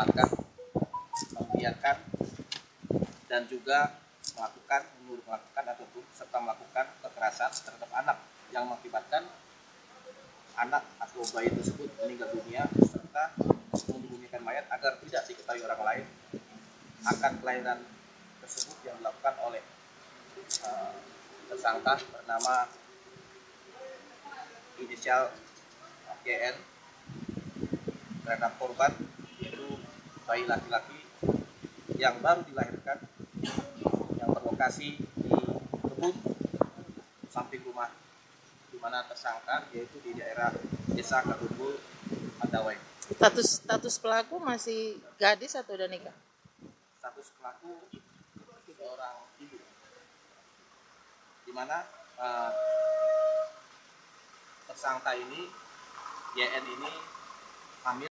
menempatkan, membiarkan, dan juga melakukan, menyuruh melakukan ataupun serta melakukan kekerasan terhadap anak yang mengakibatkan anak atau bayi tersebut meninggal dunia serta menyembunyikan mayat agar tidak diketahui orang lain akan kelahiran tersebut yang dilakukan oleh uh, tersangka bernama inisial GN terhadap korban bayi laki-laki yang baru dilahirkan yang berlokasi di kebun samping rumah di mana tersangka yaitu di daerah desa Kadumbul Mandawai. Status status pelaku masih gadis atau udah nikah? Status pelaku seorang ibu di mana uh, tersangka ini YN ini hamil